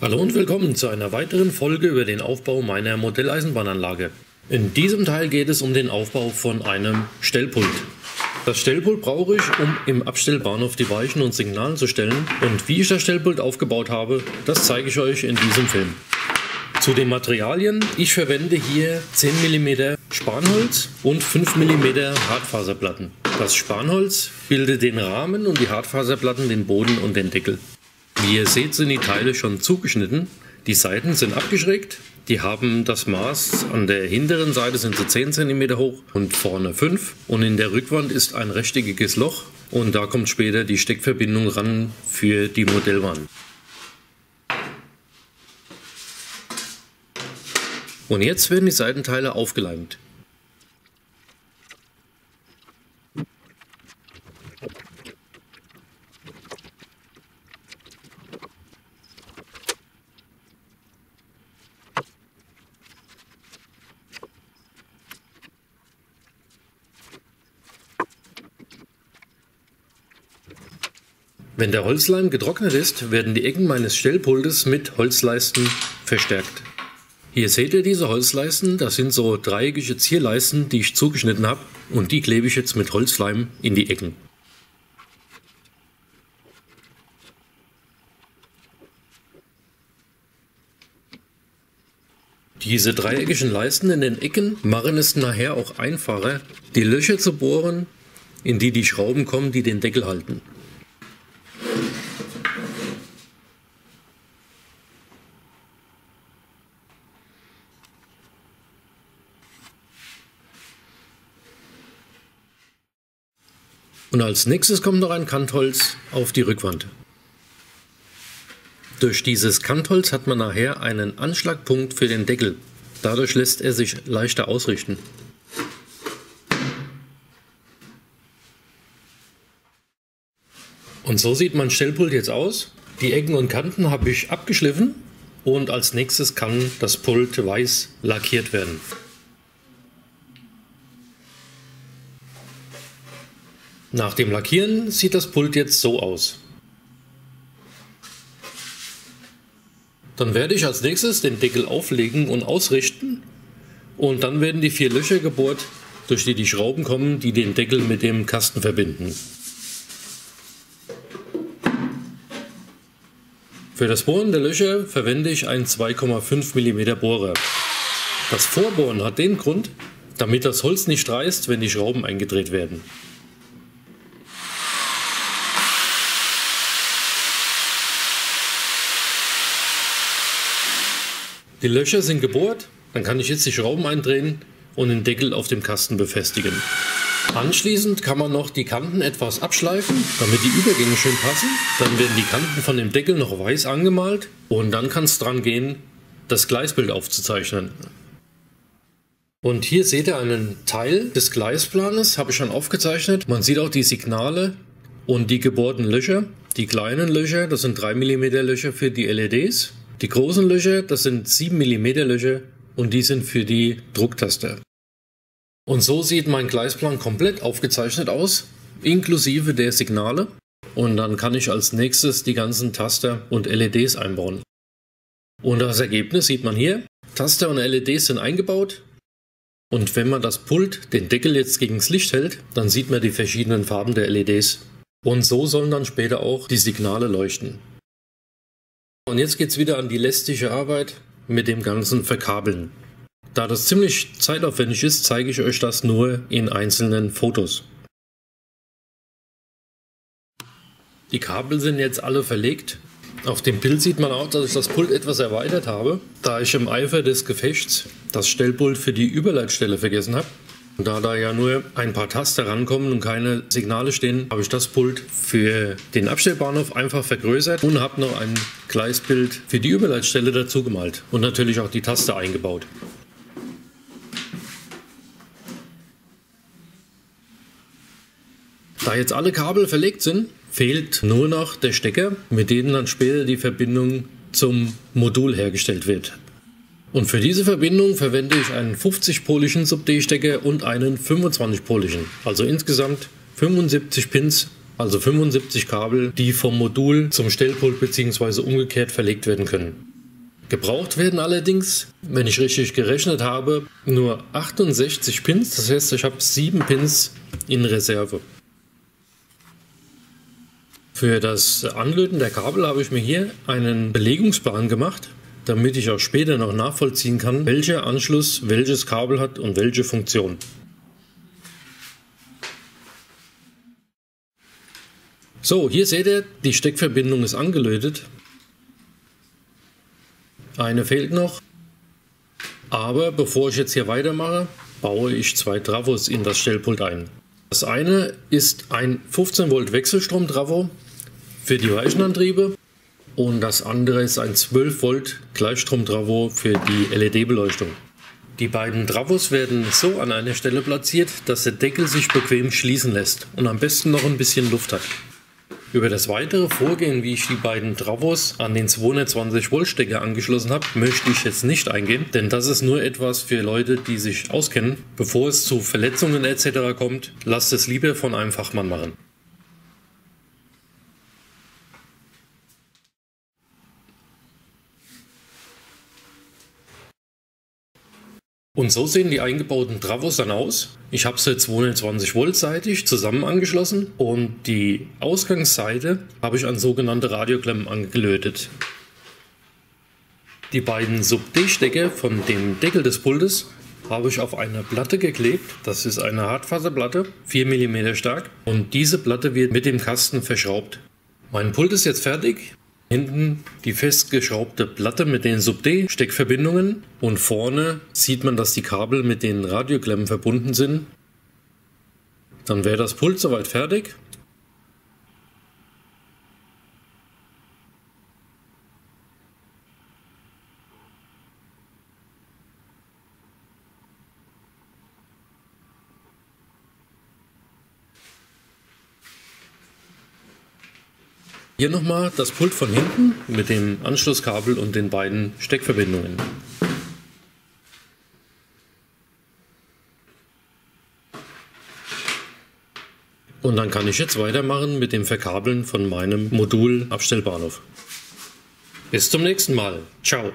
Hallo und willkommen zu einer weiteren Folge über den Aufbau meiner Modelleisenbahnanlage. In diesem Teil geht es um den Aufbau von einem Stellpult. Das Stellpult brauche ich, um im Abstellbahnhof die Weichen und Signalen zu stellen und wie ich das Stellpult aufgebaut habe, das zeige ich euch in diesem Film. Zu den Materialien, ich verwende hier 10 mm Spanholz und 5 mm Hartfaserplatten. Das Spanholz bildet den Rahmen und die Hartfaserplatten den Boden und den Deckel. Wie ihr seht, sind die Teile schon zugeschnitten. Die Seiten sind abgeschrägt. Die haben das Maß an der hinteren Seite sind sie 10 cm hoch und vorne 5. Und in der Rückwand ist ein rechteckiges Loch und da kommt später die Steckverbindung ran für die Modellwand. Und jetzt werden die Seitenteile aufgeleimt. Wenn der Holzleim getrocknet ist, werden die Ecken meines Stellpultes mit Holzleisten verstärkt. Hier seht ihr diese Holzleisten, das sind so dreieckige Zierleisten, die ich zugeschnitten habe und die klebe ich jetzt mit Holzleim in die Ecken. Diese dreieckigen Leisten in den Ecken machen es nachher auch einfacher, die Löcher zu bohren, in die die Schrauben kommen, die den Deckel halten. Und als nächstes kommt noch ein Kantholz auf die Rückwand. Durch dieses Kantholz hat man nachher einen Anschlagpunkt für den Deckel. Dadurch lässt er sich leichter ausrichten. Und so sieht mein Stellpult jetzt aus. Die Ecken und Kanten habe ich abgeschliffen und als nächstes kann das Pult weiß lackiert werden. Nach dem Lackieren sieht das Pult jetzt so aus. Dann werde ich als nächstes den Deckel auflegen und ausrichten und dann werden die vier Löcher gebohrt, durch die die Schrauben kommen, die den Deckel mit dem Kasten verbinden. Für das Bohren der Löcher verwende ich einen 2,5 mm Bohrer. Das Vorbohren hat den Grund, damit das Holz nicht reißt, wenn die Schrauben eingedreht werden. Die Löcher sind gebohrt, dann kann ich jetzt die Schrauben eindrehen und den Deckel auf dem Kasten befestigen. Anschließend kann man noch die Kanten etwas abschleifen, damit die Übergänge schön passen. Dann werden die Kanten von dem Deckel noch weiß angemalt und dann kann es dran gehen, das Gleisbild aufzuzeichnen. Und hier seht ihr einen Teil des Gleisplanes, habe ich schon aufgezeichnet. Man sieht auch die Signale und die gebohrten Löcher. Die kleinen Löcher, das sind 3 mm Löcher für die LEDs. Die großen Löcher, das sind 7 mm Löcher und die sind für die Drucktaster. Und so sieht mein Gleisplan komplett aufgezeichnet aus, inklusive der Signale. Und dann kann ich als nächstes die ganzen Taster und LEDs einbauen. Und das Ergebnis sieht man hier. Taster und LEDs sind eingebaut. Und wenn man das Pult, den Deckel jetzt gegen das Licht hält, dann sieht man die verschiedenen Farben der LEDs. Und so sollen dann später auch die Signale leuchten. Und jetzt geht es wieder an die lästige Arbeit mit dem ganzen Verkabeln. Da das ziemlich zeitaufwendig ist, zeige ich euch das nur in einzelnen Fotos. Die Kabel sind jetzt alle verlegt. Auf dem Bild sieht man auch, dass ich das Pult etwas erweitert habe, da ich im Eifer des Gefechts das Stellpult für die Überleitstelle vergessen habe. Da da ja nur ein paar Taster rankommen und keine Signale stehen, habe ich das Pult für den Abstellbahnhof einfach vergrößert und habe noch ein Gleisbild für die Überleitstelle dazu gemalt und natürlich auch die Taster eingebaut. Da jetzt alle Kabel verlegt sind, fehlt nur noch der Stecker, mit dem dann später die Verbindung zum Modul hergestellt wird. Und für diese Verbindung verwende ich einen 50-polischen Sub-D-Stecker und einen 25-polischen. Also insgesamt 75 Pins, also 75 Kabel, die vom Modul zum Stellpult bzw. umgekehrt verlegt werden können. Gebraucht werden allerdings, wenn ich richtig gerechnet habe, nur 68 Pins. Das heißt, ich habe 7 Pins in Reserve. Für das Anlöten der Kabel habe ich mir hier einen Belegungsplan gemacht, damit ich auch später noch nachvollziehen kann, welcher Anschluss welches Kabel hat und welche Funktion. So, hier seht ihr, die Steckverbindung ist angelötet. Eine fehlt noch. Aber bevor ich jetzt hier weitermache, baue ich zwei Travos in das Stellpult ein. Das eine ist ein 15 Volt Wechselstrom-Travo für die Weichenantriebe und das andere ist ein 12 Volt Gleichstrom-Travo für die LED-Beleuchtung. Die beiden Travos werden so an einer Stelle platziert, dass der Deckel sich bequem schließen lässt und am besten noch ein bisschen Luft hat. Über das weitere Vorgehen, wie ich die beiden Travos an den 220 Volt Stecker angeschlossen habe, möchte ich jetzt nicht eingehen, denn das ist nur etwas für Leute, die sich auskennen. Bevor es zu Verletzungen etc. kommt, lasst es lieber von einem Fachmann machen. Und so sehen die eingebauten Travos dann aus. Ich habe sie 220 Volt seitig zusammen angeschlossen und die Ausgangsseite habe ich an sogenannte Radioklemmen angelötet. Die beiden Sub-D-Stecker von dem Deckel des Pultes habe ich auf eine Platte geklebt. Das ist eine Hartfaserplatte, 4 mm stark. Und diese Platte wird mit dem Kasten verschraubt. Mein Pult ist jetzt fertig. Hinten die festgeschraubte Platte mit den Sub-D-Steckverbindungen und vorne sieht man, dass die Kabel mit den Radioklemmen verbunden sind. Dann wäre das Pult soweit fertig. Hier nochmal das Pult von hinten mit dem Anschlusskabel und den beiden Steckverbindungen. Und dann kann ich jetzt weitermachen mit dem Verkabeln von meinem Modul Abstellbahnhof. Bis zum nächsten Mal. Ciao.